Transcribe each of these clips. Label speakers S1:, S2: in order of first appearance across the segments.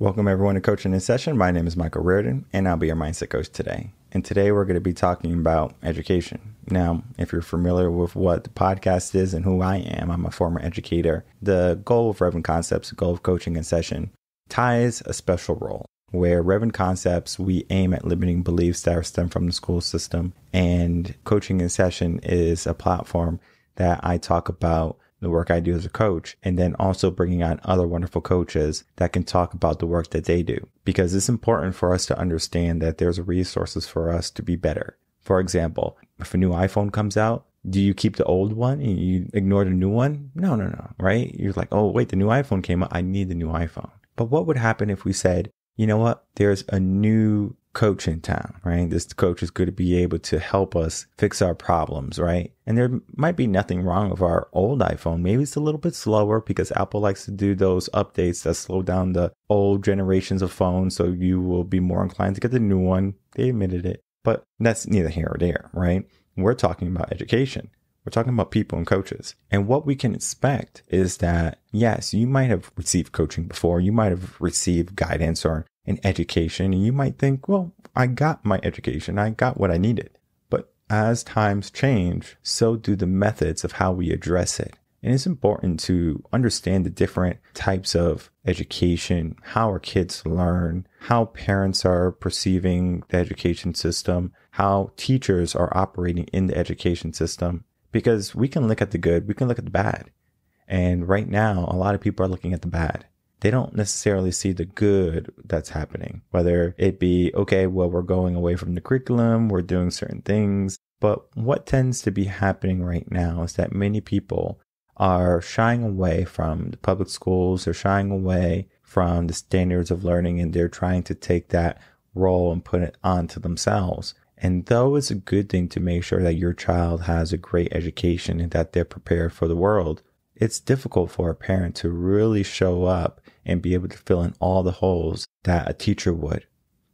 S1: Welcome everyone to Coaching in Session. My name is Michael Rearden, and I'll be your mindset coach today. And today we're going to be talking about education. Now, if you're familiar with what the podcast is and who I am, I'm a former educator. The goal of Reven Concepts, the goal of Coaching in Session, ties a special role where Reven Concepts, we aim at limiting beliefs that are stem from the school system. And Coaching in Session is a platform that I talk about the work I do as a coach, and then also bringing on other wonderful coaches that can talk about the work that they do. Because it's important for us to understand that there's resources for us to be better. For example, if a new iPhone comes out, do you keep the old one and you ignore the new one? No, no, no, right? You're like, oh, wait, the new iPhone came out. I need the new iPhone. But what would happen if we said, you know what? There's a new coach in town, right? This coach is going to be able to help us fix our problems, right? And there might be nothing wrong with our old iPhone. Maybe it's a little bit slower because Apple likes to do those updates that slow down the old generations of phones. So you will be more inclined to get the new one. They admitted it, but that's neither here or there, right? We're talking about education. We're talking about people and coaches. And what we can expect is that, yes, you might have received coaching before. You might have received guidance or an education. And you might think, well, I got my education. I got what I needed. But as times change, so do the methods of how we address it. And it's important to understand the different types of education, how our kids learn, how parents are perceiving the education system, how teachers are operating in the education system. Because we can look at the good, we can look at the bad. And right now, a lot of people are looking at the bad they don't necessarily see the good that's happening, whether it be, okay, well, we're going away from the curriculum, we're doing certain things. But what tends to be happening right now is that many people are shying away from the public schools, they're shying away from the standards of learning, and they're trying to take that role and put it onto themselves. And though it's a good thing to make sure that your child has a great education and that they're prepared for the world, it's difficult for a parent to really show up and be able to fill in all the holes that a teacher would,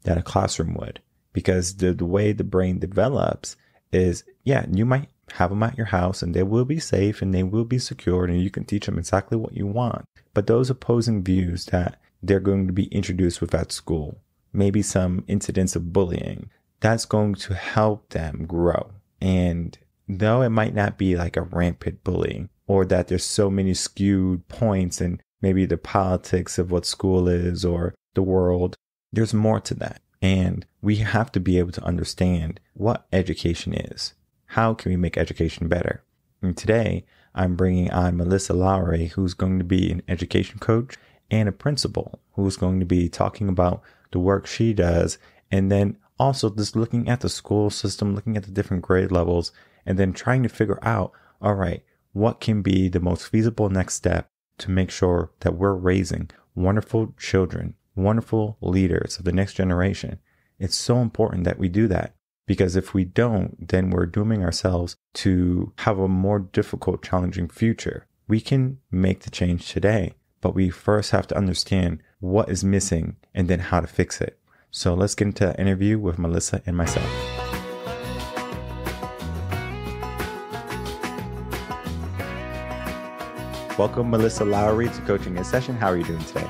S1: that a classroom would. Because the, the way the brain develops is, yeah, you might have them at your house and they will be safe and they will be secured and you can teach them exactly what you want. But those opposing views that they're going to be introduced with at school, maybe some incidents of bullying, that's going to help them grow. And though it might not be like a rampant bullying, or that there's so many skewed points and maybe the politics of what school is or the world. There's more to that. And we have to be able to understand what education is. How can we make education better? And today, I'm bringing on Melissa Lowry, who's going to be an education coach and a principal who's going to be talking about the work she does and then also just looking at the school system, looking at the different grade levels, and then trying to figure out, all right, what can be the most feasible next step to make sure that we're raising wonderful children, wonderful leaders of the next generation. It's so important that we do that because if we don't, then we're dooming ourselves to have a more difficult, challenging future. We can make the change today, but we first have to understand what is missing and then how to fix it. So let's get into an interview with Melissa and myself. Welcome, Melissa Lowry, to Coaching in Session. How are you doing today?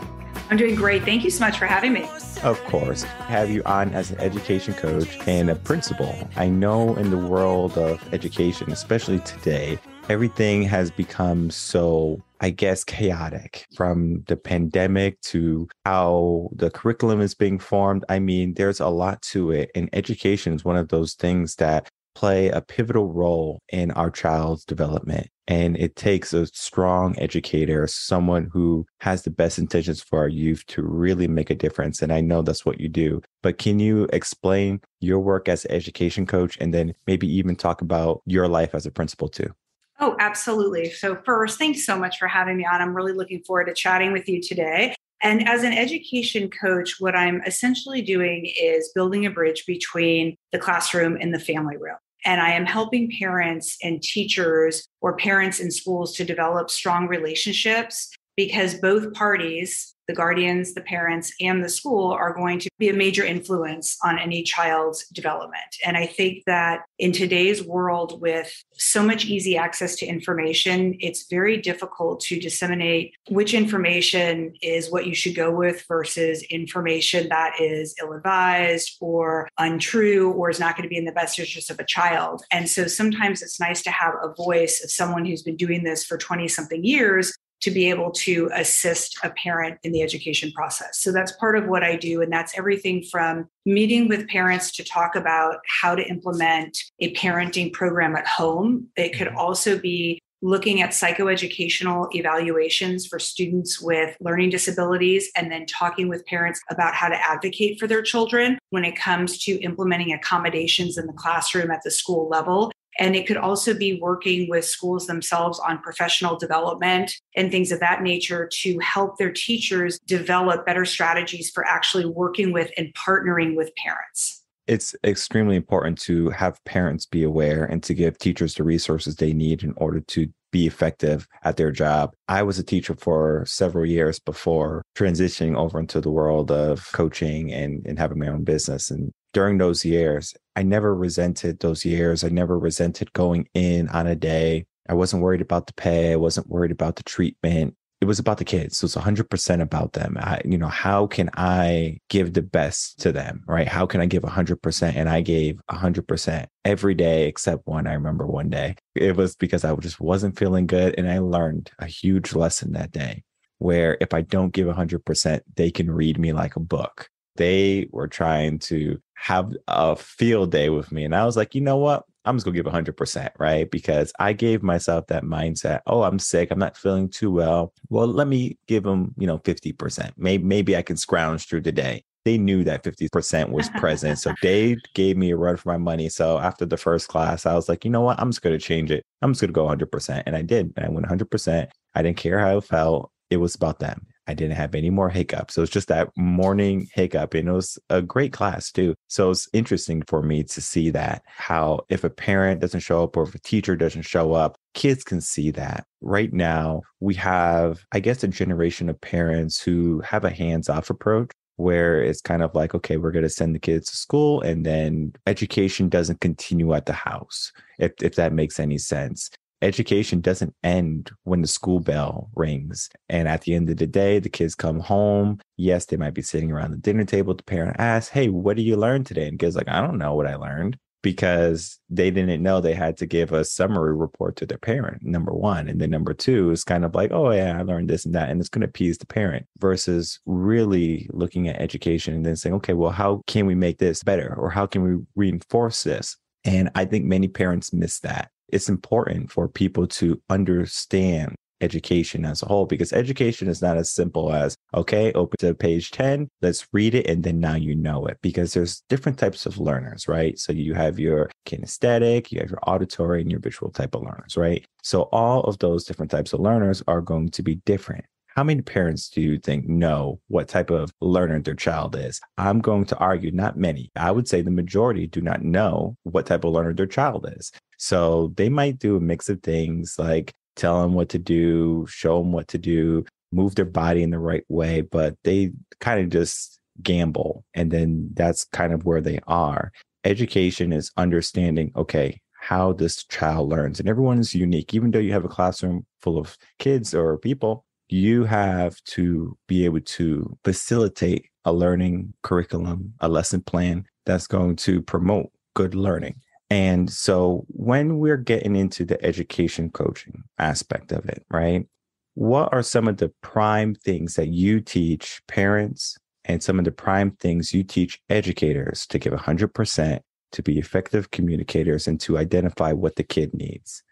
S2: I'm doing great. Thank you so much for having me.
S1: Of course. Have you on as an education coach and a principal. I know in the world of education, especially today, everything has become so, I guess, chaotic from the pandemic to how the curriculum is being formed. I mean, there's a lot to it. And education is one of those things that play a pivotal role in our child's development. And it takes a strong educator, someone who has the best intentions for our youth to really make a difference. And I know that's what you do. But can you explain your work as an education coach and then maybe even talk about your life as a principal too?
S2: Oh, absolutely. So, first, thanks so much for having me on. I'm really looking forward to chatting with you today. And as an education coach, what I'm essentially doing is building a bridge between the classroom and the family room. And I am helping parents and teachers or parents in schools to develop strong relationships because both parties the guardians, the parents, and the school are going to be a major influence on any child's development. And I think that in today's world, with so much easy access to information, it's very difficult to disseminate which information is what you should go with versus information that is ill advised or untrue or is not going to be in the best interest of a child. And so sometimes it's nice to have a voice of someone who's been doing this for 20 something years to be able to assist a parent in the education process. So that's part of what I do. And that's everything from meeting with parents to talk about how to implement a parenting program at home. It could mm-hmm. also be looking at psychoeducational evaluations for students with learning disabilities and then talking with parents about how to advocate for their children when it comes to implementing accommodations in the classroom at the school level and it could also be working with schools themselves on professional development and things of that nature to help their teachers develop better strategies for actually working with and partnering with parents.
S1: It's extremely important to have parents be aware and to give teachers the resources they need in order to be effective at their job. I was a teacher for several years before transitioning over into the world of coaching and, and having my own business. And during those years, I never resented those years. I never resented going in on a day. I wasn't worried about the pay. I wasn't worried about the treatment it was about the kids. So it's 100% about them. I, you know, how can I give the best to them, right? How can I give 100%? And I gave 100% every day except one. I remember one day it was because I just wasn't feeling good. And I learned a huge lesson that day where if I don't give 100%, they can read me like a book. They were trying to have a field day with me. And I was like, you know what? I'm just gonna give 100%, right? Because I gave myself that mindset. Oh, I'm sick. I'm not feeling too well. Well, let me give them, you know, 50%. Maybe maybe I can scrounge through the day. They knew that 50% was present, so they gave me a run for my money. So after the first class, I was like, you know what? I'm just gonna change it. I'm just gonna go 100%, and I did. And I went 100%. I didn't care how it felt. It was about them. I didn't have any more hiccups. So it's just that morning hiccup. And it was a great class too. So it's interesting for me to see that how if a parent doesn't show up or if a teacher doesn't show up, kids can see that. Right now, we have, I guess, a generation of parents who have a hands off approach where it's kind of like, okay, we're going to send the kids to school and then education doesn't continue at the house, if, if that makes any sense education doesn't end when the school bell rings. And at the end of the day, the kids come home. Yes, they might be sitting around the dinner table. The parent asks, Hey, what did you learn today? And kids like, I don't know what I learned because they didn't know they had to give a summary report to their parent, number one. And then number two is kind of like, oh, yeah, I learned this and that. And it's going to appease the parent versus really looking at education and then saying, okay, well, how can we make this better? Or how can we reinforce this? And I think many parents miss that it's important for people to understand education as a whole because education is not as simple as okay open to page 10 let's read it and then now you know it because there's different types of learners right? So you have your kinesthetic you have your auditory and your visual type of learners right? So all of those different types of learners are going to be different how many parents do you think know what type of learner their child is? I'm going to argue not many. I would say the majority do not know what type of learner their child is. So they might do a mix of things like tell them what to do, show them what to do, move their body in the right way, but they kind of just gamble. And then that's kind of where they are. Education is understanding, okay, how this child learns. And everyone is unique. Even though you have a classroom full of kids or people, you have to be able to facilitate a learning curriculum, a lesson plan that's going to promote good learning. And so when we're getting into the education coaching aspect of it, right? What are some of the prime things that you teach parents and some of the prime things you teach educators to give 100% to be effective communicators and to identify what the kid needs?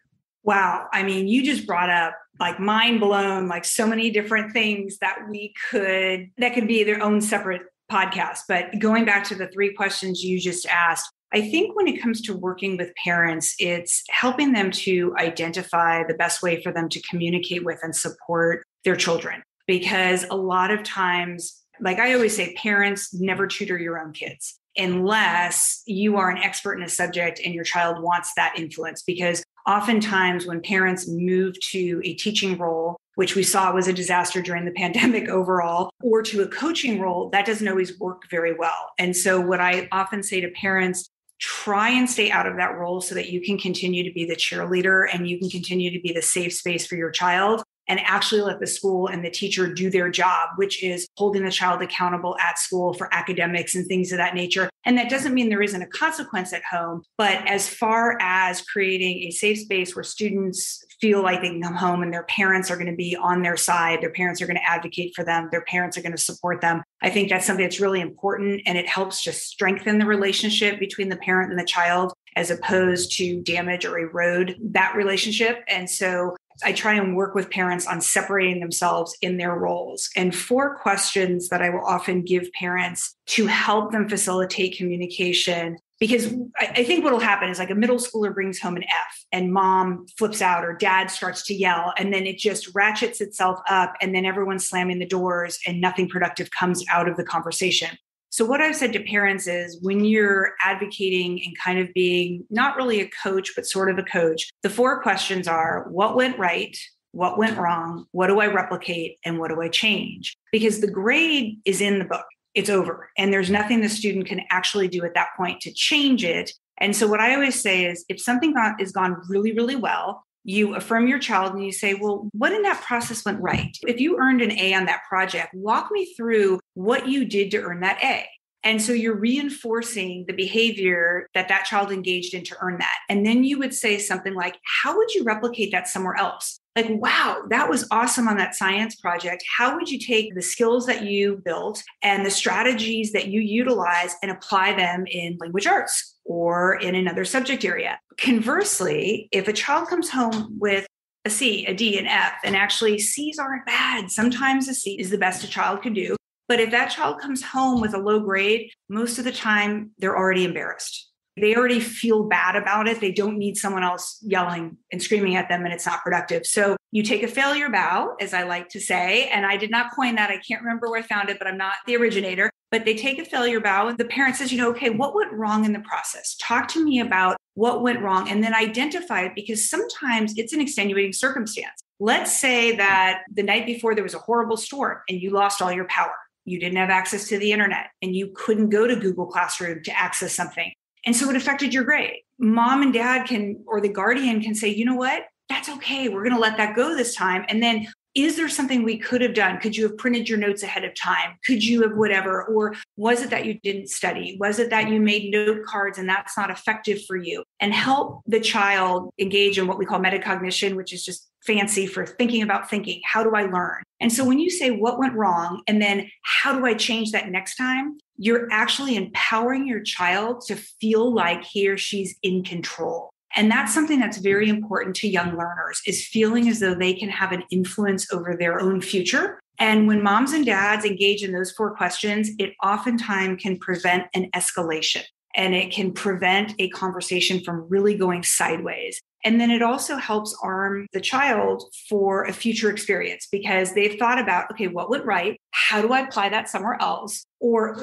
S2: Wow. I mean, you just brought up like mind blown, like so many different things that we could, that could be their own separate podcast. But going back to the three questions you just asked, I think when it comes to working with parents, it's helping them to identify the best way for them to communicate with and support their children. Because a lot of times, like I always say, parents never tutor your own kids unless you are an expert in a subject and your child wants that influence. Because oftentimes, when parents move to a teaching role which we saw was a disaster during the pandemic overall, or to a coaching role, that doesn't always work very well. And so, what I often say to parents, try and stay out of that role so that you can continue to be the cheerleader and you can continue to be the safe space for your child and actually let the school and the teacher do their job, which is holding the child accountable at school for academics and things of that nature. And that doesn't mean there isn't a consequence at home, but as far as creating a safe space where students feel like they can come home and their parents are going to be on their side, their parents are going to advocate for them, their parents are going to support them. I think that's something that's really important and it helps just strengthen the relationship between the parent and the child as opposed to damage or erode that relationship. And so I try and work with parents on separating themselves in their roles. And four questions that I will often give parents to help them facilitate communication. Because I think what will happen is like a middle schooler brings home an F and mom flips out or dad starts to yell, and then it just ratchets itself up, and then everyone's slamming the doors and nothing productive comes out of the conversation. So, what I've said to parents is when you're advocating and kind of being not really a coach, but sort of a coach, the four questions are what went right? What went wrong? What do I replicate? And what do I change? Because the grade is in the book, it's over. And there's nothing the student can actually do at that point to change it. And so, what I always say is if something is gone really, really well, you affirm your child and you say, well, what in that process went right? If you earned an A on that project, walk me through what you did to earn that A. And so you're reinforcing the behavior that that child engaged in to earn that. And then you would say something like, how would you replicate that somewhere else? Like, wow, that was awesome on that science project. How would you take the skills that you built and the strategies that you utilize and apply them in language arts or in another subject area? Conversely, if a child comes home with a C, a D, an F, and actually C's aren't bad. Sometimes a C is the best a child could do. But if that child comes home with a low grade, most of the time they're already embarrassed. They already feel bad about it. They don't need someone else yelling and screaming at them, and it's not productive. So you take a failure bow, as I like to say. And I did not coin that. I can't remember where I found it, but I'm not the originator. But they take a failure bow, and the parent says, you know, okay, what went wrong in the process? Talk to me about what went wrong, and then identify it because sometimes it's an extenuating circumstance. Let's say that the night before there was a horrible storm and you lost all your power you didn't have access to the internet and you couldn't go to Google Classroom to access something. And so it affected your grade. Mom and dad can, or the guardian can say, you know what? That's okay. We're going to let that go this time. And then is there something we could have done? Could you have printed your notes ahead of time? Could you have whatever? Or was it that you didn't study? Was it that you made note cards and that's not effective for you? And help the child engage in what we call metacognition, which is just fancy for thinking about thinking. How do I learn? And so when you say what went wrong and then how do I change that next time? You're actually empowering your child to feel like he or she's in control. And that's something that's very important to young learners is feeling as though they can have an influence over their own future. And when moms and dads engage in those four questions, it oftentimes can prevent an escalation and it can prevent a conversation from really going sideways. And then it also helps arm the child for a future experience because they've thought about, okay, what went right? How do I apply that somewhere else? Or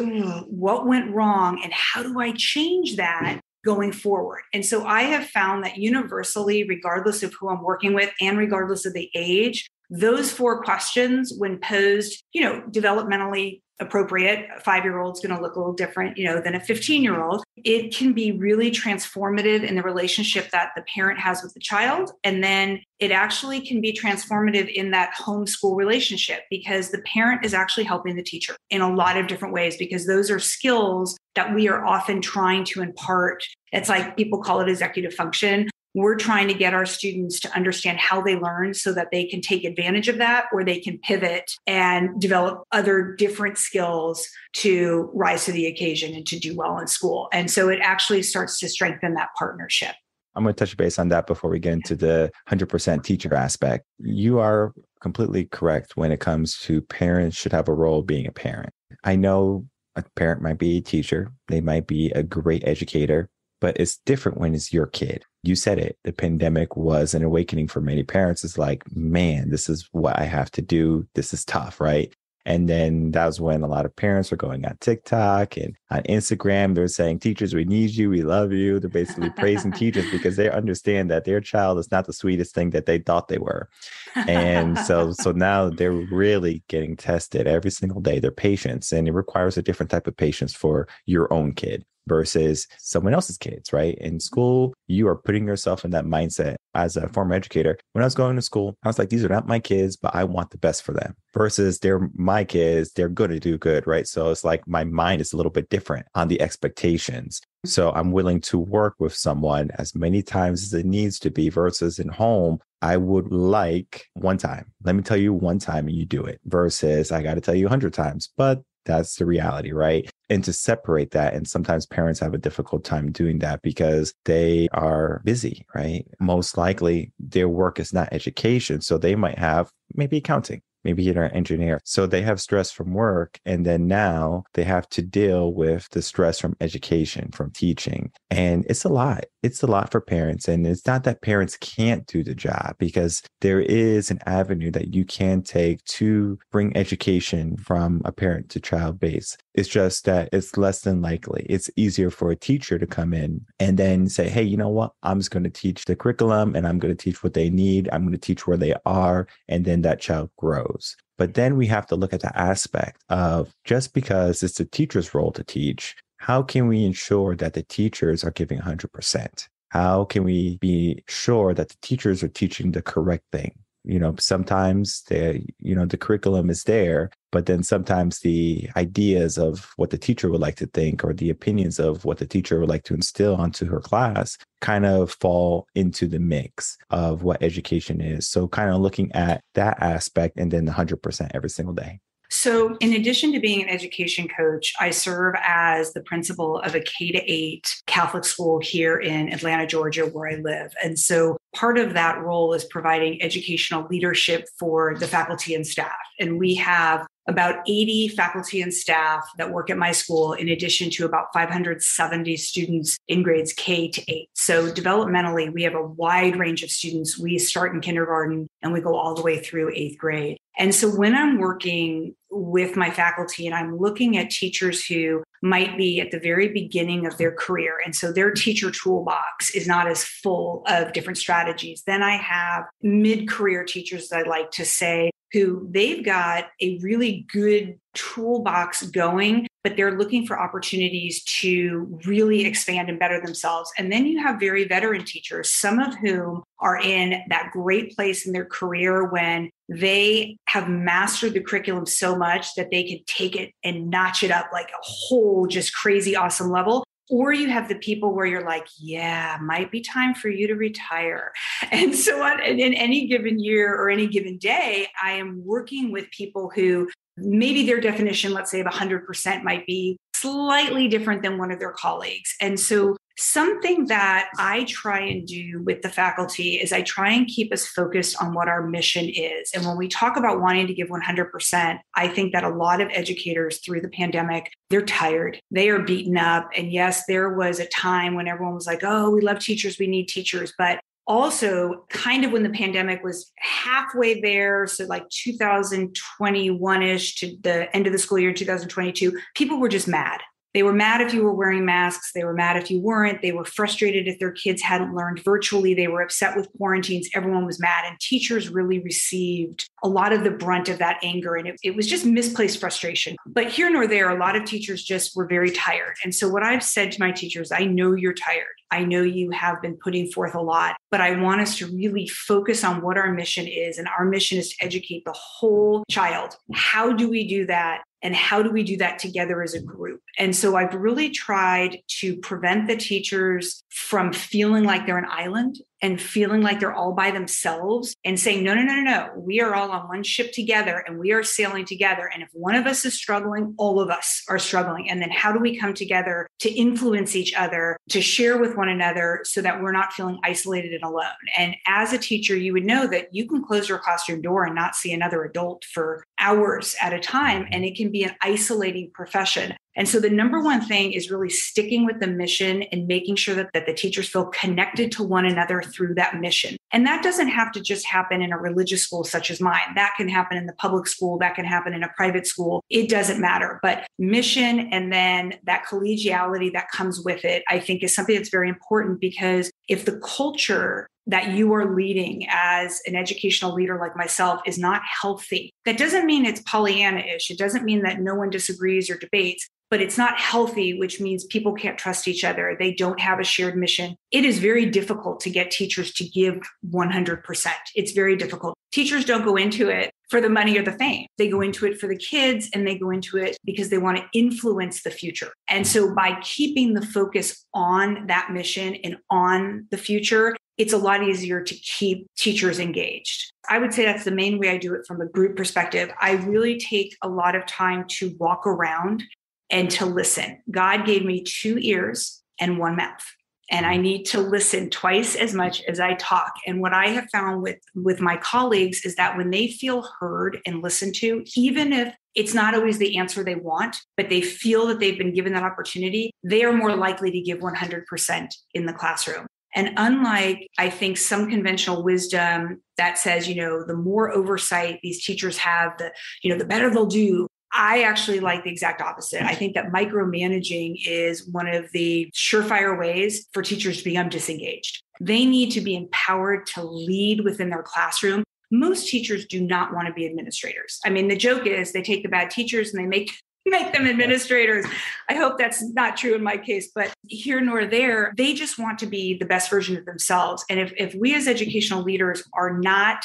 S2: what went wrong? And how do I change that going forward? And so I have found that universally, regardless of who I'm working with and regardless of the age, those four questions, when posed, you know, developmentally appropriate a five year old is going to look a little different you know than a 15 year old it can be really transformative in the relationship that the parent has with the child and then it actually can be transformative in that homeschool relationship because the parent is actually helping the teacher in a lot of different ways because those are skills that we are often trying to impart. It's like people call it executive function we're trying to get our students to understand how they learn so that they can take advantage of that or they can pivot and develop other different skills to rise to the occasion and to do well in school. And so it actually starts to strengthen that partnership.
S1: I'm going to touch base on that before we get into the 100% teacher aspect. You are completely correct when it comes to parents should have a role being a parent. I know a parent might be a teacher, they might be a great educator, but it's different when it's your kid. You said it. The pandemic was an awakening for many parents. It's like, man, this is what I have to do. This is tough, right? And then that was when a lot of parents were going on TikTok and on Instagram. They're saying, Teachers, we need you. We love you. They're basically praising teachers because they understand that their child is not the sweetest thing that they thought they were. And so, so now they're really getting tested every single day, their patience. And it requires a different type of patience for your own kid versus someone else's kids, right? In mm-hmm. school, you are putting yourself in that mindset as a former educator. When I was going to school, I was like, these are not my kids, but I want the best for them versus they're my kids, they're going to do good, right? So it's like my mind is a little bit different on the expectations. So I'm willing to work with someone as many times as it needs to be versus in home. I would like one time. Let me tell you one time and you do it versus I got to tell you a hundred times, but that's the reality, right? And to separate that. And sometimes parents have a difficult time doing that because they are busy, right? Most likely their work is not education. So they might have maybe accounting maybe you're an engineer. So they have stress from work. And then now they have to deal with the stress from education, from teaching. And it's a lot. It's a lot for parents. And it's not that parents can't do the job because there is an avenue that you can take to bring education from a parent to child base. It's just that it's less than likely. It's easier for a teacher to come in and then say, hey, you know what? I'm just going to teach the curriculum and I'm going to teach what they need. I'm going to teach where they are. And then that child grows. But then we have to look at the aspect of just because it's the teacher's role to teach, how can we ensure that the teachers are giving 100%? How can we be sure that the teachers are teaching the correct thing? You know sometimes the you know the curriculum is there but then sometimes the ideas of what the teacher would like to think or the opinions of what the teacher would like to instill onto her class kind of fall into the mix of what education is. So kind of looking at that aspect and then 100% every single day
S2: so, in addition to being an education coach, I serve as the principal of a K to 8 Catholic school here in Atlanta, Georgia, where I live. And so, part of that role is providing educational leadership for the faculty and staff. And we have about 80 faculty and staff that work at my school, in addition to about 570 students in grades K to 8. So, developmentally, we have a wide range of students. We start in kindergarten and we go all the way through eighth grade. And so when I'm working with my faculty and I'm looking at teachers who might be at the very beginning of their career, and so their teacher toolbox is not as full of different strategies, then I have mid career teachers that I like to say who they've got a really good toolbox going, but they're looking for opportunities to really expand and better themselves. And then you have very veteran teachers, some of whom are in that great place in their career when they have mastered the curriculum so much that they can take it and notch it up like a whole just crazy awesome level or you have the people where you're like yeah might be time for you to retire and so on and in any given year or any given day i am working with people who maybe their definition let's say of 100% might be slightly different than one of their colleagues and so Something that I try and do with the faculty is I try and keep us focused on what our mission is. And when we talk about wanting to give 100%, I think that a lot of educators through the pandemic, they're tired, they are beaten up. And yes, there was a time when everyone was like, oh, we love teachers, we need teachers. But also kind of when the pandemic was halfway there so like 2021ish to the end of the school year 2022 people were just mad they were mad if you were wearing masks. They were mad if you weren't. They were frustrated if their kids hadn't learned virtually. They were upset with quarantines. Everyone was mad. And teachers really received a lot of the brunt of that anger. And it, it was just misplaced frustration. But here nor there, a lot of teachers just were very tired. And so, what I've said to my teachers, I know you're tired. I know you have been putting forth a lot, but I want us to really focus on what our mission is. And our mission is to educate the whole child. How do we do that? And how do we do that together as a group? And so i've really tried to prevent the teachers from feeling like they're an island and feeling like they're all by themselves and saying, no, no, no, no, no, we are all on one ship together and we are sailing together. And if one of us is struggling, all of us are struggling. And then how do we come together to influence each other, to share with one another so that we're not feeling isolated and alone? And as a teacher, you would know that you can close your classroom door and not see another adult for hours at a time. And it can be an isolating profession. And so the number one thing is really sticking with the mission and making sure that, that the teachers feel connected to one another through that mission. And that doesn't have to just happen in a religious school such as mine. That can happen in the public school, that can happen in a private school. It doesn't matter. But mission and then that collegiality that comes with it, I think is something that's very important because if the culture that you are leading as an educational leader like myself is not healthy. That doesn't mean it's Pollyanna ish. It doesn't mean that no one disagrees or debates, but it's not healthy, which means people can't trust each other. They don't have a shared mission. It is very difficult to get teachers to give 100%. It's very difficult. Teachers don't go into it for the money or the fame. They go into it for the kids and they go into it because they want to influence the future. And so by keeping the focus on that mission and on the future, it's a lot easier to keep teachers engaged. I would say that's the main way I do it from a group perspective. I really take a lot of time to walk around and to listen. God gave me two ears and one mouth. And I need to listen twice as much as I talk. And what I have found with, with my colleagues is that when they feel heard and listened to, even if it's not always the answer they want, but they feel that they've been given that opportunity, they are more likely to give 100% in the classroom. And unlike, I think, some conventional wisdom that says, you know, the more oversight these teachers have, the, you know, the better they'll do, I actually like the exact opposite. I think that micromanaging is one of the surefire ways for teachers to become disengaged. They need to be empowered to lead within their classroom. Most teachers do not want to be administrators. I mean, the joke is they take the bad teachers and they make make them administrators. I hope that's not true in my case, but here nor there, they just want to be the best version of themselves. And if, if we as educational leaders are not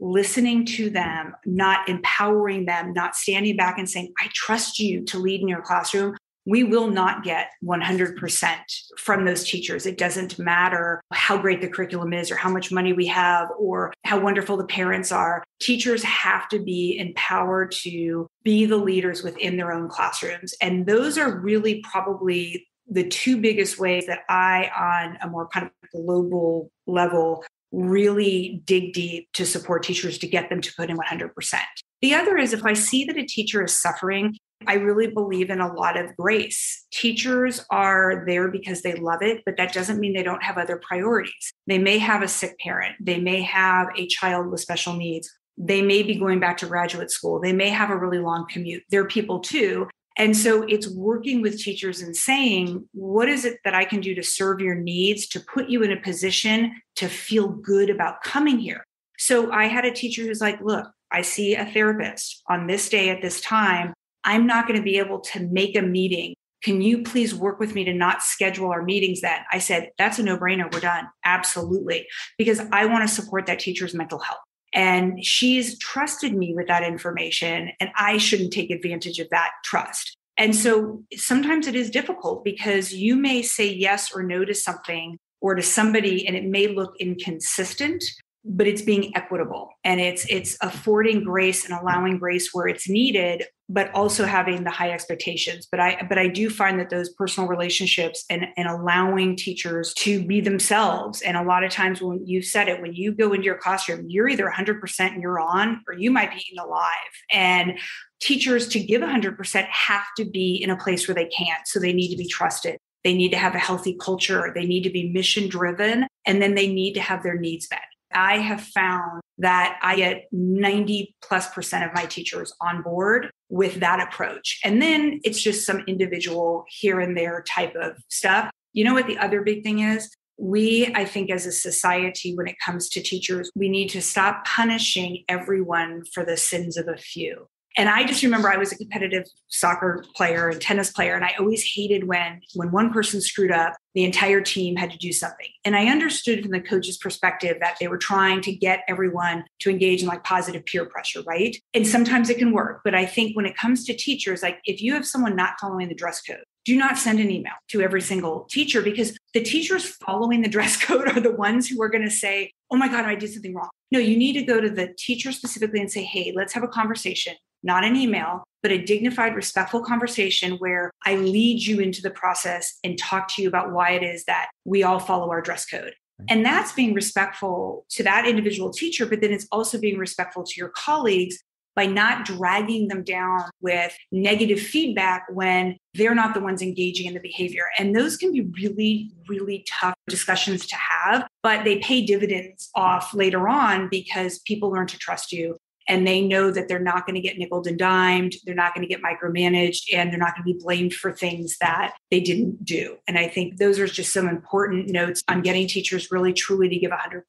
S2: listening to them, not empowering them, not standing back and saying, I trust you to lead in your classroom, we will not get 100% from those teachers. It doesn't matter how great the curriculum is or how much money we have or how wonderful the parents are. Teachers have to be empowered to be the leaders within their own classrooms. And those are really probably the two biggest ways that I, on a more kind of global level, really dig deep to support teachers to get them to put in 100%. The other is if I see that a teacher is suffering, I really believe in a lot of grace. Teachers are there because they love it, but that doesn't mean they don't have other priorities. They may have a sick parent, they may have a child with special needs, they may be going back to graduate school, they may have a really long commute. They're people too. And so it's working with teachers and saying, what is it that I can do to serve your needs, to put you in a position to feel good about coming here? So I had a teacher who's like, look, I see a therapist on this day at this time. I'm not going to be able to make a meeting. Can you please work with me to not schedule our meetings then? I said, that's a no brainer. We're done. Absolutely. Because I want to support that teacher's mental health. And she's trusted me with that information, and I shouldn't take advantage of that trust. And so sometimes it is difficult because you may say yes or no to something or to somebody, and it may look inconsistent but it's being equitable. And it's it's affording grace and allowing grace where it's needed but also having the high expectations. But i but i do find that those personal relationships and and allowing teachers to be themselves and a lot of times when you said it when you go into your classroom you're either 100% you're on or you might be eaten alive and teachers to give 100% have to be in a place where they can't so they need to be trusted. They need to have a healthy culture. They need to be mission driven and then they need to have their needs met I have found that I get 90 plus percent of my teachers on board with that approach. And then it's just some individual here and there type of stuff. You know what the other big thing is? We, I think, as a society, when it comes to teachers, we need to stop punishing everyone for the sins of a few. And I just remember I was a competitive soccer player and tennis player, and I always hated when when one person screwed up, the entire team had to do something. And I understood from the coach's perspective that they were trying to get everyone to engage in like positive peer pressure, right? And sometimes it can work, but I think when it comes to teachers, like if you have someone not following the dress code, do not send an email to every single teacher because the teachers following the dress code are the ones who are going to say, Oh my God, I did something wrong. No, you need to go to the teacher specifically and say, Hey, let's have a conversation not an email, but a dignified, respectful conversation where I lead you into the process and talk to you about why it is that we all follow our dress code. And that's being respectful to that individual teacher, but then it's also being respectful to your colleagues by not dragging them down with negative feedback when they're not the ones engaging in the behavior. And those can be really, really tough discussions to have, but they pay dividends off later on because people learn to trust you and they know that they're not going to get nickel and dimed, they're not going to get micromanaged, and they're not going to be blamed for things that they didn't do. And I think those are just some important notes on getting teachers really truly to give 100%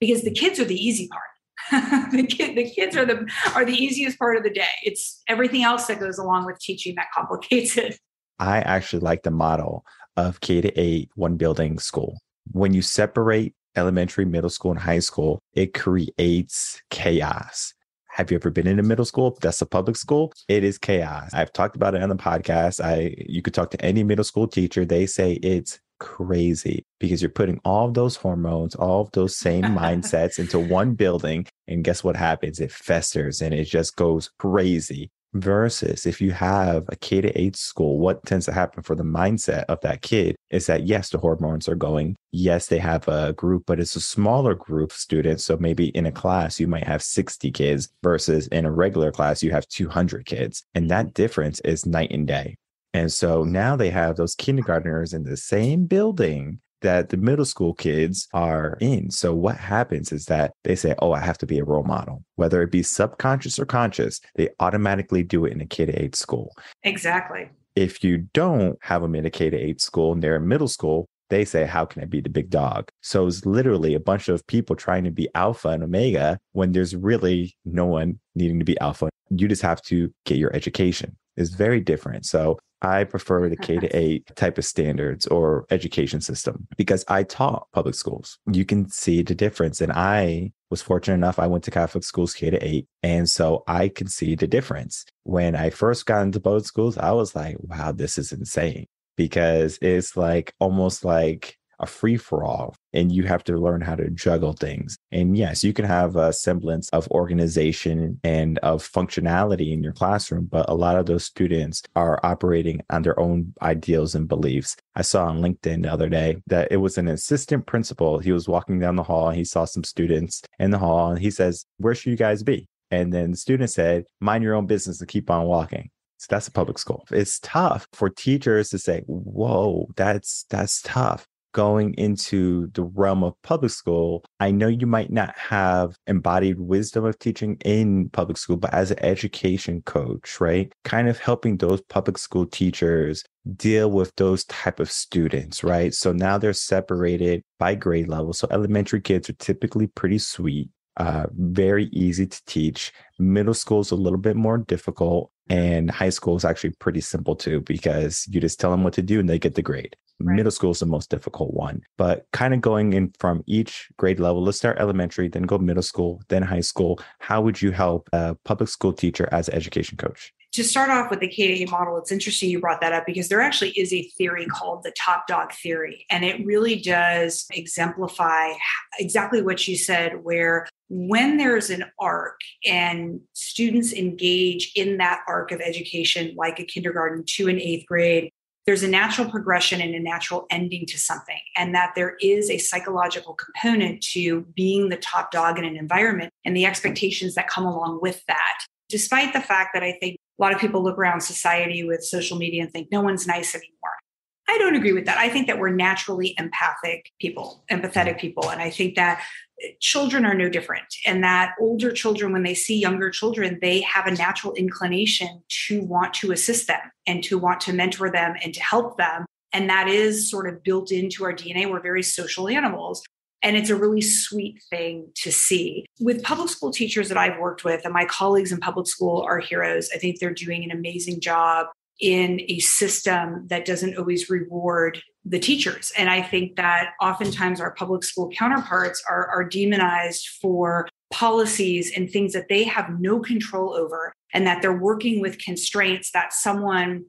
S2: because the kids are the easy part. the, kid, the kids are the are the easiest part of the day. It's everything else that goes along with teaching that complicates it.
S1: I actually like the model of K to eight one building school. When you separate elementary, middle school, and high school, it creates chaos. Have you ever been in a middle school? That's a public school. It is chaos. I've talked about it on the podcast. I you could talk to any middle school teacher. They say it's crazy because you're putting all of those hormones, all of those same mindsets into one building. And guess what happens? It festers and it just goes crazy versus if you have a K to eight school, what tends to happen for the mindset of that kid is that yes, the hormones are going. Yes, they have a group, but it's a smaller group of students. So maybe in a class, you might have 60 kids versus in a regular class, you have 200 kids. And that difference is night and day. And so now they have those kindergartners in the same building that the middle school kids are in. So what happens is that they say, "Oh, I have to be a role model." Whether it be subconscious or conscious, they automatically do it in a K to 8 school.
S2: Exactly.
S1: If you don't have them in a K to 8 school and they're in middle school, they say, How can I be the big dog? So it's literally a bunch of people trying to be alpha and omega when there's really no one needing to be alpha. You just have to get your education. It's very different. So I prefer the K to 8 type of standards or education system because I taught public schools. You can see the difference. And I was fortunate enough, I went to Catholic schools K to 8. And so I can see the difference. When I first got into public schools, I was like, wow, this is insane because it's like almost like a free for all and you have to learn how to juggle things. And yes, you can have a semblance of organization and of functionality in your classroom, but a lot of those students are operating on their own ideals and beliefs. I saw on LinkedIn the other day that it was an assistant principal. He was walking down the hall and he saw some students in the hall and he says, Where should you guys be? And then the student said, Mind your own business and keep on walking. So that's a public school. It's tough for teachers to say, "Whoa, that's that's tough." Going into the realm of public school, I know you might not have embodied wisdom of teaching in public school, but as an education coach, right? Kind of helping those public school teachers deal with those type of students, right? So now they're separated by grade level. So elementary kids are typically pretty sweet. Uh, very easy to teach. Middle school is a little bit more difficult, and high school is actually pretty simple too because you just tell them what to do and they get the grade. Right. Middle school is the most difficult one, but kind of going in from each grade level. Let's start elementary, then go middle school, then high school. How would you help a public school teacher as an education coach?
S2: To start off with the K to 8 model, it's interesting you brought that up because there actually is a theory called the top dog theory. And it really does exemplify exactly what you said, where when there's an arc and students engage in that arc of education, like a kindergarten to an eighth grade, there's a natural progression and a natural ending to something, and that there is a psychological component to being the top dog in an environment and the expectations that come along with that. Despite the fact that I think a lot of people look around society with social media and think no one's nice anymore. I don't agree with that. I think that we're naturally empathic people, empathetic people. And I think that eh, children are no different. And that older children, when they see younger children, they have a natural inclination to want to assist them and to want to mentor them and to help them. And that is sort of built into our DNA. We're very social animals. And it's a really sweet thing to see. With public school teachers that I've worked with, and my colleagues in public school are heroes, I think they're doing an amazing job in a system that doesn't always reward the teachers. And I think that oftentimes our public school counterparts are, are demonized for policies and things that they have no control over, and that they're working with constraints that someone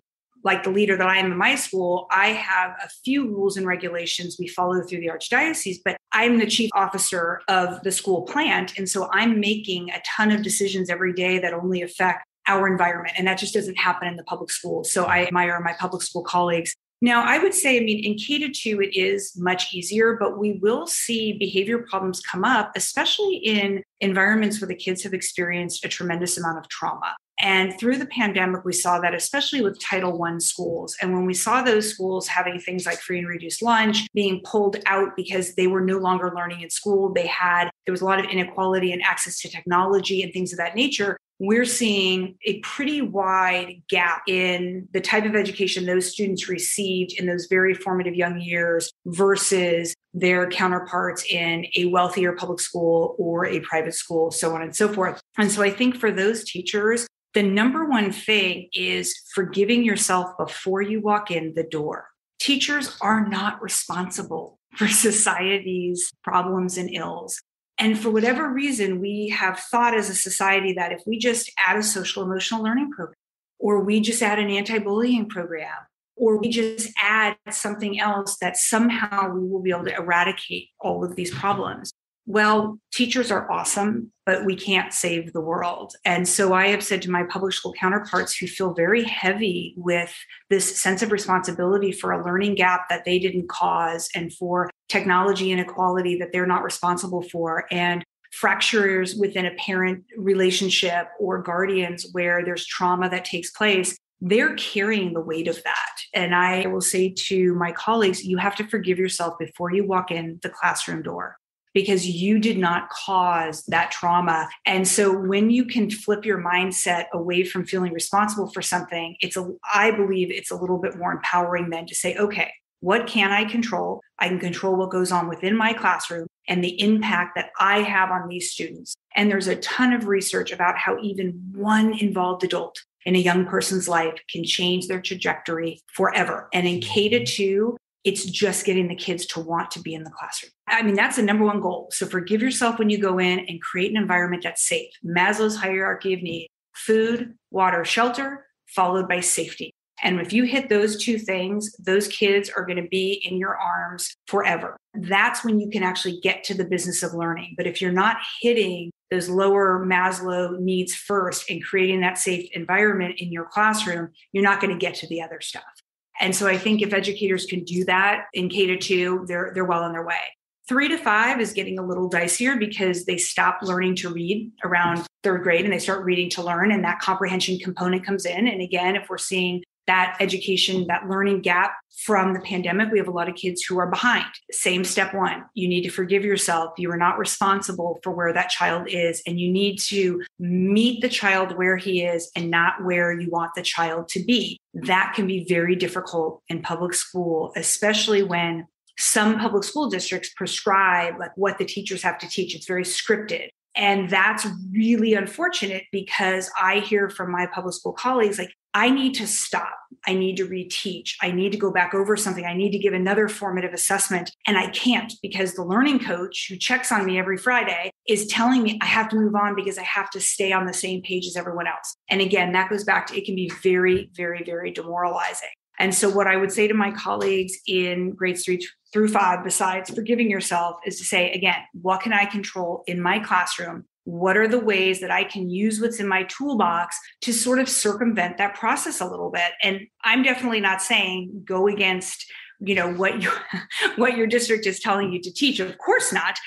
S2: like the leader that I am in my school, I have a few rules and regulations we follow through the archdiocese, but I'm the chief officer of the school plant. And so I'm making a ton of decisions every day that only affect our environment. And that just doesn't happen in the public school. So I admire my public school colleagues Now, I would say, I mean, in K to 2, it is much easier, but we will see behavior problems come up, especially in environments where the kids have experienced a tremendous amount of trauma. And through the pandemic, we saw that, especially with Title I schools. And when we saw those schools having things like free and reduced lunch being pulled out because they were no longer learning in school, they had, there was a lot of inequality and access to technology and things of that nature. We're seeing a pretty wide gap in the type of education those students received in those very formative young years versus their counterparts in a wealthier public school or a private school, so on and so forth. And so I think for those teachers, the number one thing is forgiving yourself before you walk in the door. Teachers are not responsible for society's problems and ills. And for whatever reason, we have thought as a society that if we just add a social emotional learning program, or we just add an anti bullying program, or we just add something else, that somehow we will be able to eradicate all of these problems well, teachers are awesome, but we can't save the world. And so I have said to my public school counterparts who feel very heavy with this sense of responsibility for a learning gap that they didn't cause and for technology inequality that they're not responsible for and fractures within a parent relationship or guardians where there's trauma that takes place they're carrying the weight of that. And I will say to my colleagues, you have to forgive yourself before you walk in the classroom door because you did not cause that trauma. And so when you can flip your mindset away from feeling responsible for something, it's a I believe it's a little bit more empowering than to say, okay, what can I control? I can control what goes on within my classroom and the impact that I have on these students. And there's a ton of research about how even one involved adult in a young person's life can change their trajectory forever. And in K to 2, it's just getting the kids to want to be in the classroom. I mean, that's the number one goal. So forgive yourself when you go in and create an environment that's safe. Maslow's hierarchy of need food, water, shelter, followed by safety. And if you hit those two things, those kids are going to be in your arms forever. That's when you can actually get to the business of learning. But if you're not hitting those lower Maslow needs first and creating that safe environment in your classroom, you're not going to get to the other stuff. And so I think if educators can do that in K to two, they're they're well on their way. Three to five is getting a little dicier because they stop learning to read around third grade and they start reading to learn, and that comprehension component comes in. And again, if we're seeing that education, that learning gap from the pandemic, we have a lot of kids who are behind. Same step one, you need to forgive yourself. You are not responsible for where that child is, and you need to meet the child where he is and not where you want the child to be. That can be very difficult in public school, especially when some public school districts prescribe like what the teachers have to teach. It's very scripted. And that's really unfortunate because I hear from my public school colleagues like, I need to stop. I need to reteach. I need to go back over something. I need to give another formative assessment. And I can't because the learning coach who checks on me every Friday is telling me I have to move on because I have to stay on the same page as everyone else. And again, that goes back to it can be very, very, very demoralizing. And so, what I would say to my colleagues in grades three through five, besides forgiving yourself, is to say, again, what can I control in my classroom what are the ways that I can use what's in my toolbox to sort of circumvent that process a little bit? And I'm definitely not saying go against you know what your what your district is telling you to teach of course not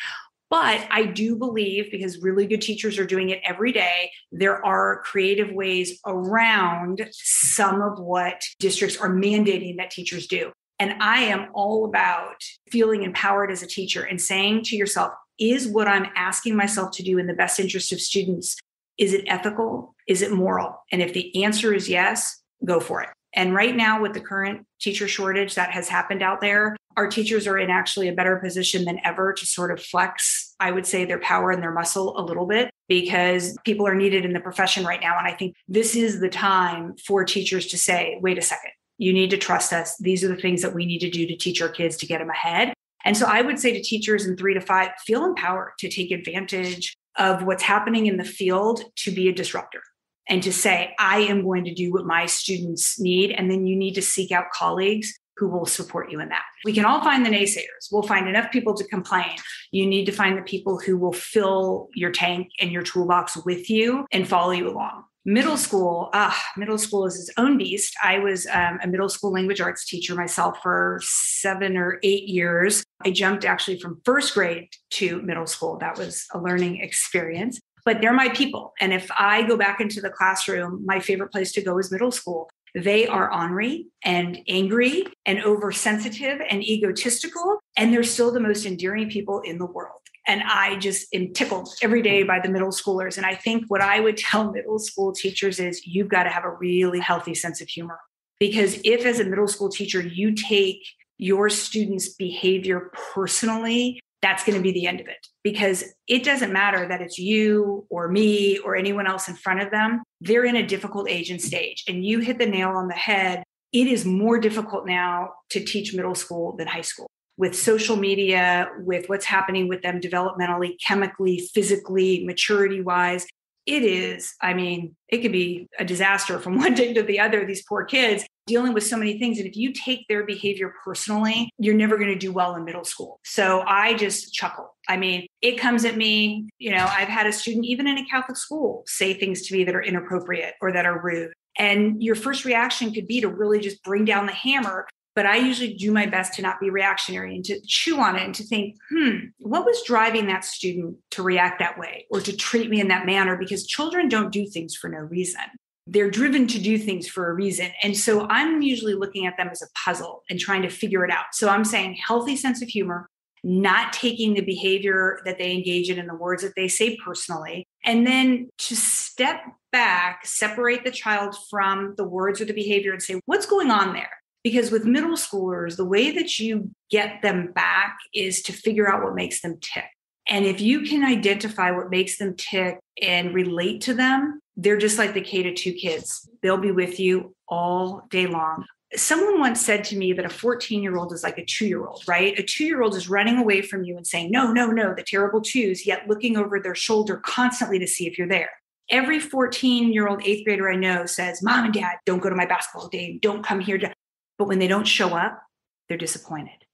S2: but i do believe because really good teachers are doing it every day there are creative ways around some of what districts are mandating that teachers do and i am all about feeling empowered as a teacher and saying to yourself is what I'm asking myself to do in the best interest of students, is it ethical? Is it moral? And if the answer is yes, go for it. And right now, with the current teacher shortage that has happened out there, our teachers are in actually a better position than ever to sort of flex, I would say, their power and their muscle a little bit because people are needed in the profession right now. And I think this is the time for teachers to say, wait a second, you need to trust us. These are the things that we need to do to teach our kids to get them ahead. And so I would say to teachers in three to five, feel empowered to take advantage of what's happening in the field to be a disruptor and to say, I am going to do what my students need. And then you need to seek out colleagues who will support you in that. We can all find the naysayers. We'll find enough people to complain. You need to find the people who will fill your tank and your toolbox with you and follow you along. Middle school, ah, middle school is its own beast. I was um, a middle school language arts teacher myself for seven or eight years. I jumped actually from first grade to middle school. That was a learning experience but they're my people. And if I go back into the classroom, my favorite place to go is middle school. They are ornery and angry and oversensitive and egotistical, and they're still the most endearing people in the world. And I just am tickled every day by the middle schoolers. And I think what I would tell middle school teachers is you've got to have a really healthy sense of humor. Because if, as a middle school teacher, you take your students' behavior personally, that's going to be the end of it because it doesn't matter that it's you or me or anyone else in front of them. They're in a difficult age and stage. And you hit the nail on the head. It is more difficult now to teach middle school than high school with social media, with what's happening with them developmentally, chemically, physically, maturity wise. It is, I mean, it could be a disaster from one day to the other, these poor kids dealing with so many things. And if you take their behavior personally, you're never going to do well in middle school. So I just chuckle. I mean, it comes at me, you know, I've had a student, even in a Catholic school, say things to me that are inappropriate or that are rude. And your first reaction could be to really just bring down the hammer. But I usually do my best to not be reactionary and to chew on it and to think, hmm, what was driving that student to react that way or to treat me in that manner? Because children don't do things for no reason they're driven to do things for a reason. And so I'm usually looking at them as a puzzle and trying to figure it out. So I'm saying healthy sense of humor, not taking the behavior that they engage in and the words that they say personally, and then to step back, separate the child from the words or the behavior and say, what's going on there? Because with middle schoolers, the way that you get them back is to figure out what makes them tick. And if you can identify what makes them tick and relate to them, they're just like the K to two kids. They'll be with you all day long. Someone once said to me that a 14 year old is like a two year old, right? A two year old is running away from you and saying, no, no, no, the terrible twos, yet looking over their shoulder constantly to see if you're there. Every 14 year old eighth grader I know says, Mom and dad, don't go to my basketball game, don't come here. But when they don't show up, they're disappointed.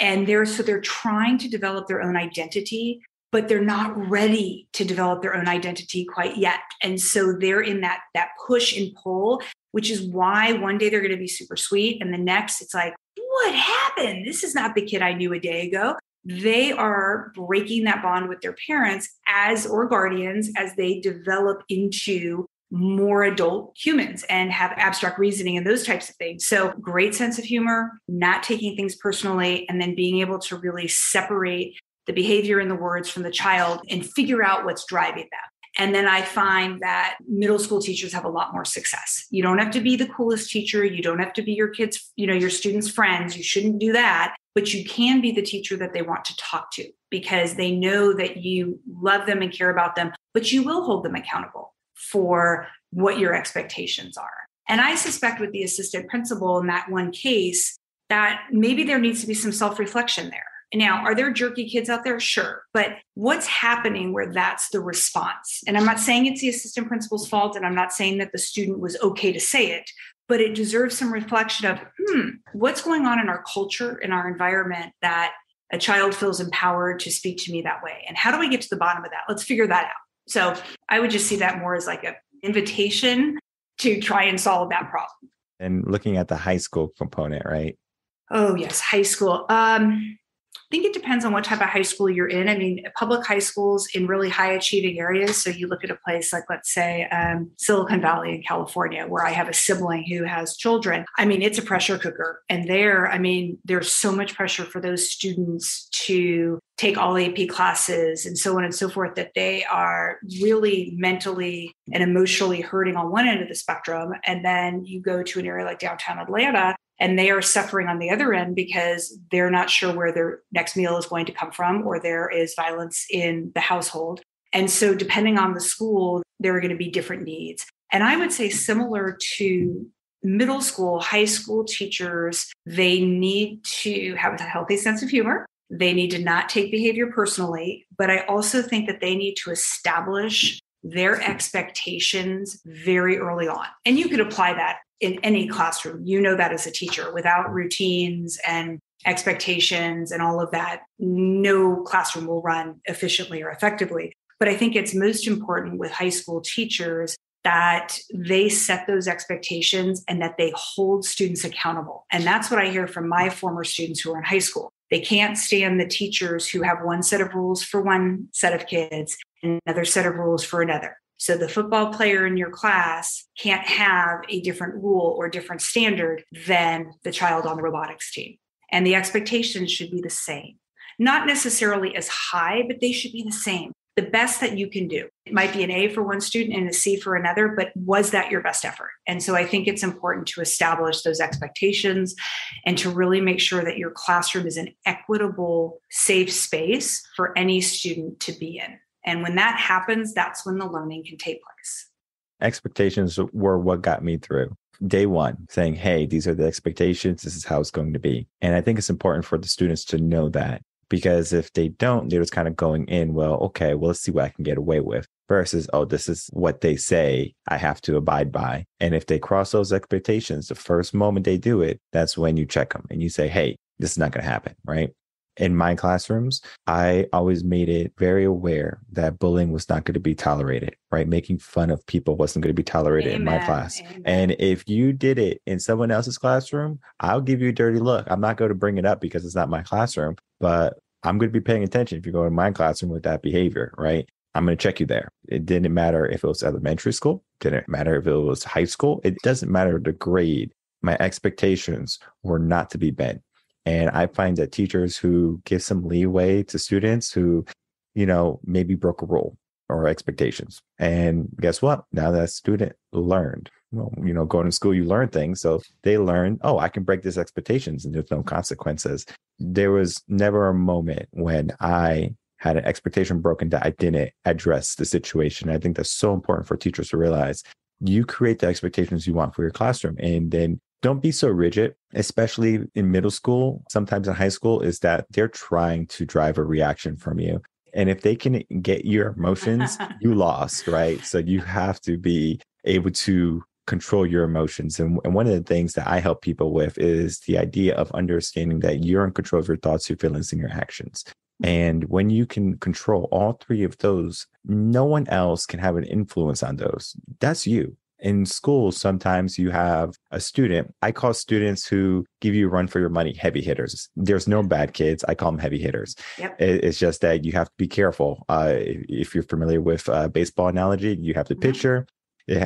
S2: And they're so they're trying to develop their own identity but they're not ready to develop their own identity quite yet. And so they're in that that push and pull which is why one day they're going to be super sweet and the next it's like what happened? This is not the kid i knew a day ago. They are breaking that bond with their parents as or guardians as they develop into more adult humans and have abstract reasoning and those types of things. So, great sense of humor, not taking things personally, and then being able to really separate the behavior and the words from the child and figure out what's driving them. And then I find that middle school teachers have a lot more success. You don't have to be the coolest teacher. You don't have to be your kids, you know, your students' friends. You shouldn't do that. But you can be the teacher that they want to talk to because they know that you love them and care about them, but you will hold them accountable for what your expectations are. And I suspect with the assistant principal in that one case, that maybe there needs to be some self reflection there. Now, are there jerky kids out there? Sure. But what's happening where that's the response? And I'm not saying it's the assistant principal's fault, and I'm not saying that the student was okay to say it, but it deserves some reflection of, hmm, what's going on in our culture, in our environment that a child feels empowered to speak to me that way? And how do we get to the bottom of that? Let's figure that out. So I would just see that more as like an invitation to try and solve that problem.
S1: And looking at the high school component, right?
S2: Oh yes, high school. Um, I think it depends on what type of high school you're in. I mean, public high schools in really high achieving areas. So you look at a place like, let's say, um, Silicon Valley in California, where I have a sibling who has children. I mean, it's a pressure cooker. And there, I mean, there's so much pressure for those students to take all AP classes and so on and so forth that they are really mentally and emotionally hurting on one end of the spectrum. And then you go to an area like downtown Atlanta and they are suffering on the other end because they're not sure where their next meal is going to come from or there is violence in the household. And so depending on the school there are going to be different needs. And i would say similar to middle school high school teachers they need to have a healthy sense of humor. They need to not take behavior personally but i also think that they need to establish their expectations very early on. And you could apply that in any classroom. You know that as a teacher without routines and expectations and all of that, no classroom will run efficiently or effectively. But I think it's most important with high school teachers that they set those expectations and that they hold students accountable. And that's what I hear from my former students who are in high school. They can't stand the teachers who have one set of rules for one set of kids and another set of rules for another. So the football player in your class can't have a different rule or different standard than the child on the robotics team. And the expectations should be the same. Not necessarily as high, but they should be the same. The best that you can do. It might be an A for one student and a C for another, but was that your best effort? And so I think it's important to establish those expectations and to really make sure that your classroom is an equitable, safe space for any student to be in. And when that happens, that's when the learning can take place.
S1: Expectations were what got me through day one, saying, Hey, these are the expectations. This is how it's going to be. And I think it's important for the students to know that because if they don't, they're just kind of going in, well, okay, well, let's see what I can get away with versus, oh, this is what they say I have to abide by. And if they cross those expectations, the first moment they do it, that's when you check them and you say, Hey, this is not going to happen. Right in my classrooms, I always made it very aware that bullying was not going to be tolerated, right? Making fun of people wasn't going to be tolerated Amen. in my class. Amen. And if you did it in someone else's classroom, I'll give you a dirty look. I'm not going to bring it up because it's not my classroom, but I'm going to be paying attention if you go in my classroom with that behavior, right? I'm going to check you there. It didn't matter if it was elementary school, didn't matter if it was high school. It doesn't matter the grade. My expectations were not to be bent and I find that teachers who give some leeway to students who, you know, maybe broke a rule or expectations. And guess what? Now that student learned. Well, you know, going to school, you learn things. So they learn, oh, I can break these expectations and there's no consequences. There was never a moment when I had an expectation broken that I didn't address the situation. I think that's so important for teachers to realize you create the expectations you want for your classroom and then don't be so rigid, especially in middle school, sometimes in high school, is that they're trying to drive a reaction from you. And if they can get your emotions, you lost, right? So you have to be able to control your emotions. And, and one of the things that I help people with is the idea of understanding that you're in control of your thoughts, your feelings, and your actions. And when you can control all three of those, no one else can have an influence on those. That's you in school, sometimes you have a student. I call students who give you a run for your money heavy hitters. There's no bad kids. I call them heavy hitters. Yep. It's just that you have to be careful. Uh, if you're familiar with a baseball analogy, you have the mm-hmm. pitcher.